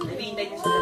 I mean, sa